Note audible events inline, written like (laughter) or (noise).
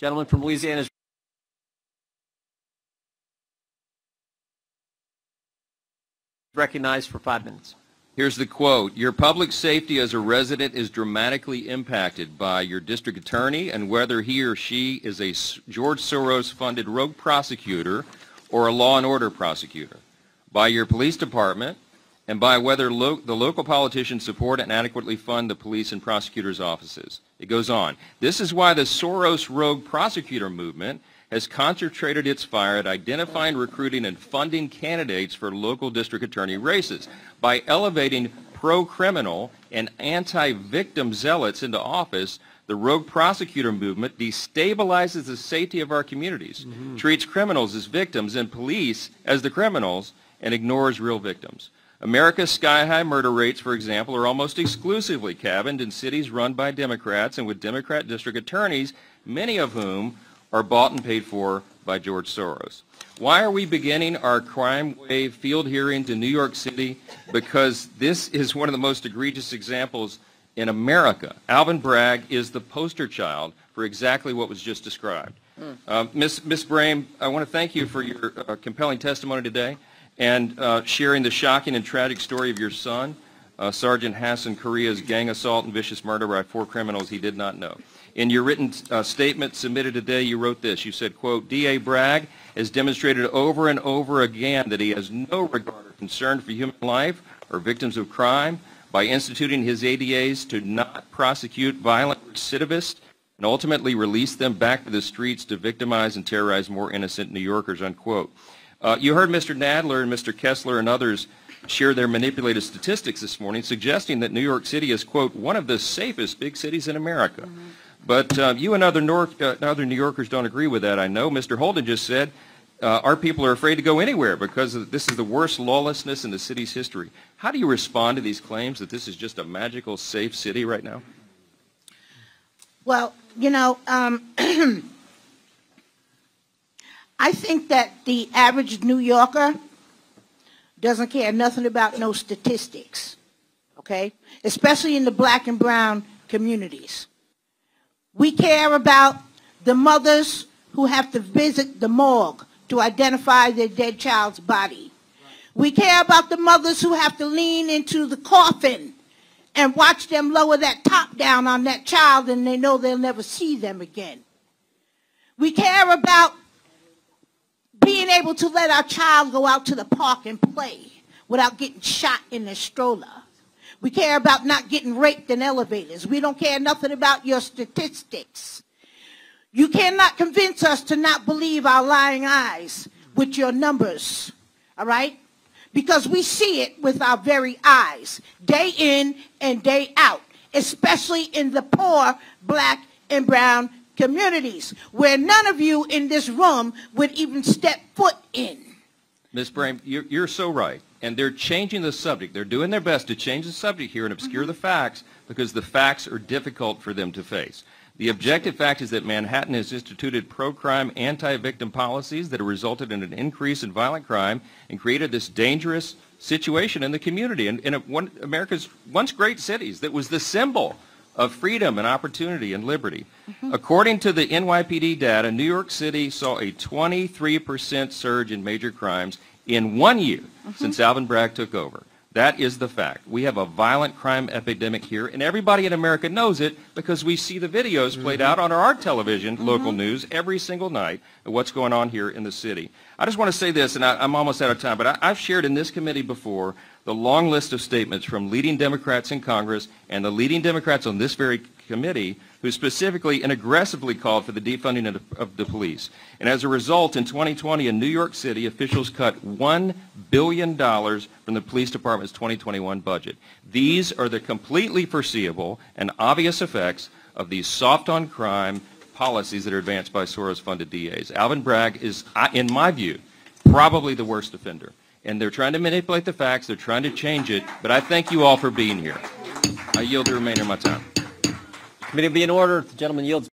Gentleman from Louisiana is recognized for five minutes. Here's the quote. Your public safety as a resident is dramatically impacted by your district attorney and whether he or she is a George Soros-funded rogue prosecutor or a law and order prosecutor, by your police department, and by whether lo- the local politicians support and adequately fund the police and prosecutors' offices. It goes on. This is why the Soros rogue prosecutor movement has concentrated its fire at identifying, recruiting, and funding candidates for local district attorney races. By elevating pro-criminal and anti-victim zealots into office, the rogue prosecutor movement destabilizes the safety of our communities, mm-hmm. treats criminals as victims and police as the criminals, and ignores real victims. America's sky-high murder rates, for example, are almost exclusively cabined in cities run by Democrats and with Democrat district attorneys, many of whom are bought and paid for by George Soros. Why are we beginning our crime wave field hearings in New York City? Because this is one of the most egregious examples in America. Alvin Bragg is the poster child for exactly what was just described. Uh, Ms. Ms. Brame, I want to thank you for your uh, compelling testimony today and uh, sharing the shocking and tragic story of your son, uh, Sergeant Hason Correa's gang assault and vicious murder by four criminals he did not know. In your written uh, statement submitted today, you wrote this. You said, quote, D.A. Bragg has demonstrated over and over again that he has no regard or concern for human life or victims of crime by instituting his ADAs to not prosecute violent recidivists and ultimately release them back to the streets to victimize and terrorize more innocent New Yorkers, unquote. Uh, you heard Mr. Nadler and Mr. Kessler and others share their manipulated statistics this morning, suggesting that New York City is, quote, one of the safest big cities in America. But uh, you and other, Nor- uh, other New Yorkers don't agree with that, I know. Mr. Holden just said uh, our people are afraid to go anywhere because of, this is the worst lawlessness in the city's history. How do you respond to these claims that this is just a magical, safe city right now? Well, you know, um, (clears throat) I think that the average New Yorker doesn't care nothing about no statistics, okay? Especially in the black and brown communities. We care about the mothers who have to visit the morgue to identify their dead child's body. We care about the mothers who have to lean into the coffin and watch them lower that top down on that child and they know they'll never see them again. We care about being able to let our child go out to the park and play without getting shot in the stroller. We care about not getting raped in elevators. We don't care nothing about your statistics. You cannot convince us to not believe our lying eyes with your numbers, all right? Because we see it with our very eyes, day in and day out, especially in the poor black and brown communities, where none of you in this room would even step foot in. Ms. Brame, you're, you're so right. And they're changing the subject. They're doing their best to change the subject here and obscure mm-hmm. the facts because the facts are difficult for them to face. The objective fact is that Manhattan has instituted pro-crime, anti-victim policies that have resulted in an increase in violent crime and created this dangerous situation in the community. And in a, one, America's once great cities that was the symbol of freedom and opportunity and liberty. According to the NYPD data, New York City saw a 23% surge in major crimes in one year since Alvin Bragg took over. That is the fact. We have a violent crime epidemic here, and everybody in America knows it because we see the videos played out on our television, local mm-hmm. news, every single night of what's going on here in the city. I just want to say this, and I, I'm almost out of time, but I, I've shared in this committee before the long list of statements from leading Democrats in Congress and the leading Democrats on this very committee who specifically and aggressively called for the defunding of the, of the police. And as a result, in 2020 in New York City, officials cut $1 billion from the police department's 2021 budget. These are the completely foreseeable and obvious effects of these soft-on-crime policies that are advanced by Soros-funded DAs. Alvin Bragg is, in my view, probably the worst offender. And they're trying to manipulate the facts, they're trying to change it, but I thank you all for being here. I yield the remainder of my time. Committee will be in order. The gentleman yields.